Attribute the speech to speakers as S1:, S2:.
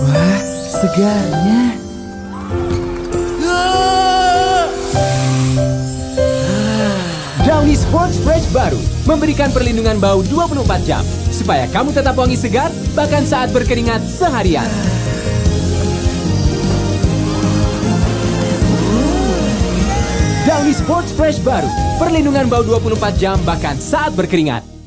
S1: Wah, segarnya.
S2: Downy Sports Fresh baru memberikan perlindungan bau 24 jam supaya kamu tetap wangi segar bahkan saat berkeringat seharian. Downy Sports Fresh baru perlindungan bau 24 jam bahkan saat berkeringat.